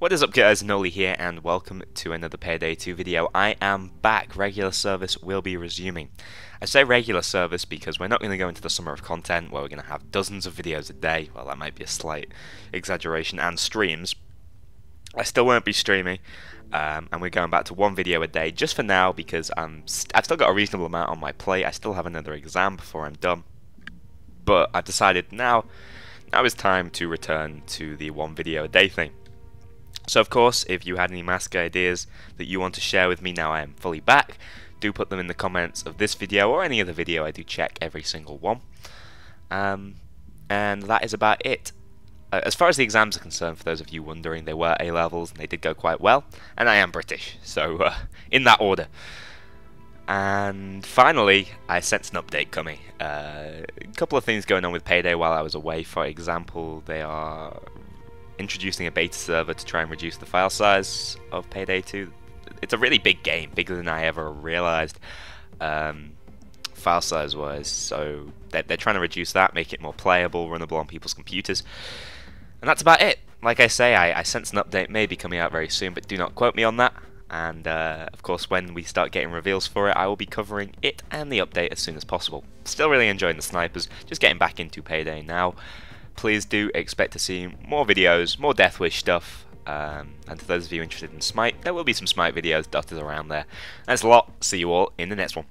What is up guys, Kknowley here and welcome to another Payday 2 video. I am back, regular service will be resuming. I say regular service because we're not going to go into the summer of content where we're going to have dozens of videos a day, well that might be a slight exaggeration, and streams. I still won't be streaming, um, and we're going back to one video a day just for now because I'm st I've still got a reasonable amount on my plate, I still have another exam before I'm done. But I've decided now, now is time to return to the one video a day thing. So of course, if you had any mask ideas that you want to share with me now I am fully back, do put them in the comments of this video or any other video, I do check every single one. Um, and that is about it. Uh, as far as the exams are concerned, for those of you wondering, they were A-levels and they did go quite well, and I am British, so uh, in that order. And finally, I sensed an update coming. Uh, a couple of things going on with Payday while I was away. For example, they are introducing a beta server to try and reduce the file size of Payday 2. It's a really big game, bigger than I ever realized, um, file size wise. So they're, they're trying to reduce that, make it more playable, runnable on people's computers. And that's about it. Like I say, I, I sense an update may be coming out very soon, but do not quote me on that. And uh, of course, when we start getting reveals for it, I will be covering it and the update as soon as possible. Still really enjoying the snipers, just getting back into Payday now please do expect to see more videos, more Deathwish stuff. Um, and to those of you interested in Smite, there will be some Smite videos dotted around there. Thanks a lot. See you all in the next one.